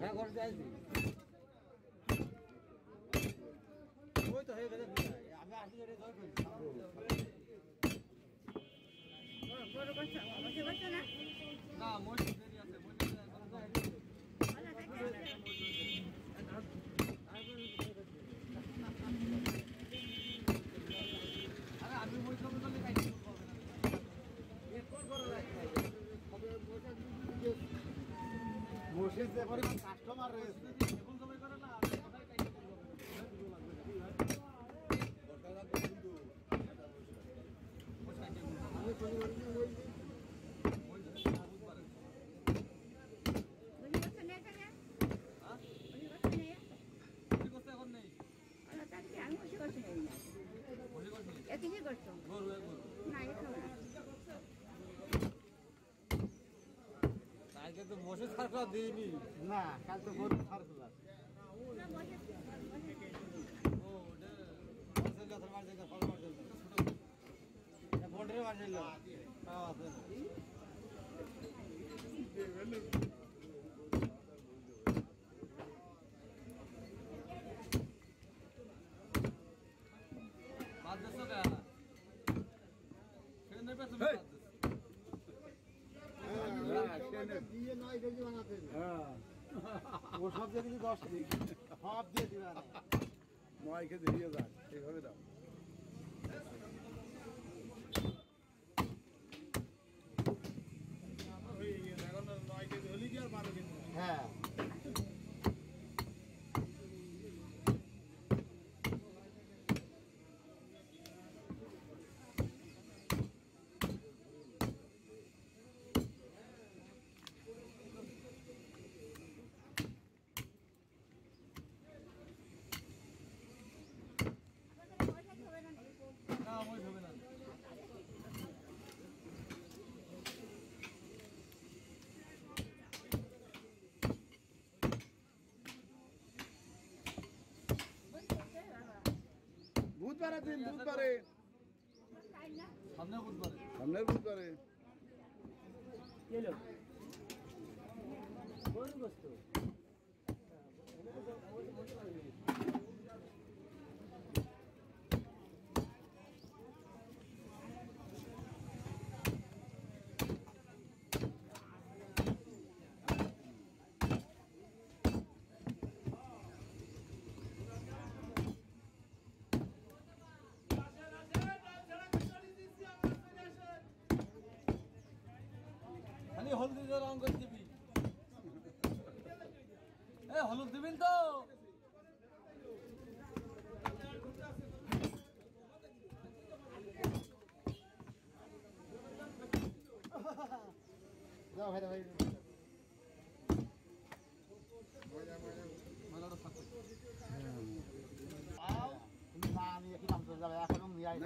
হ্যাঁ ঘর যাইছি ওই তো হয়ে গেছে আমি আসি জোরে জয় করি বড় করছ বসে করছ না না যে পরিমাণ কাস্টমার রয়েছে এখন সময় করে না সবাই কাইতে আমি বসে এখানে বসে নেই না এ কি করছ না এ বসে থাকা দিইনি না কাল তো গরু ছাড় খোলা না, বসে বসে ও কেজি বানাতে হ্যাঁ। ও সব দিয়ে দিবি দশ কেজি সব দিয়ে দিবে নয় কেজি দিয়ে যাক এইভাবে দাও। বুধবারে দিন বুধবারে। সামনের বুধবারে।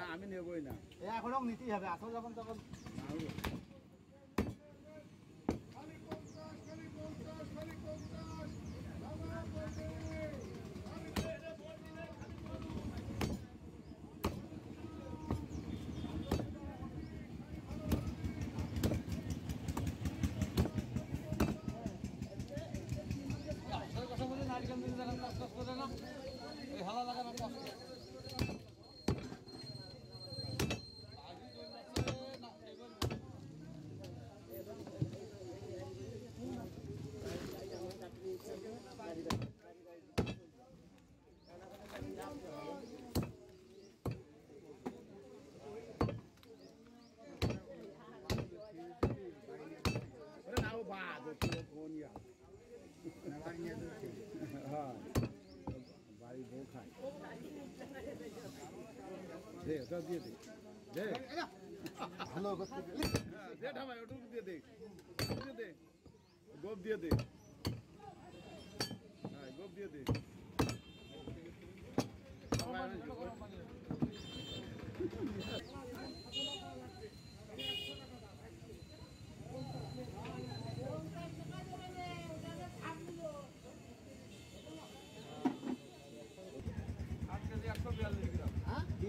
আমি নেবই না। এখনও নিতেই হবে। আসল যখন তখন না, আমি- আসল কথা বলে নারিকেল দিলে যখন কাজ কাজ করে না এই হালা লাগানো কষ্ট আগে যে আছে, না, এবার ওরে না ও বাদ হচ্ছে কোন ইয়া হ্যাঁ বাড়ি বউ খায় দে ওটা দিয়ে দে। দে। ভালো করতে হ্যাঁ, দিয়ে দে। দিয়ে দে। গোপ দিয়ে দে।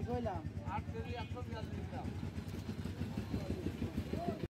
কইলাম। আট কেজি একশো পেঁয়াজ দিলাম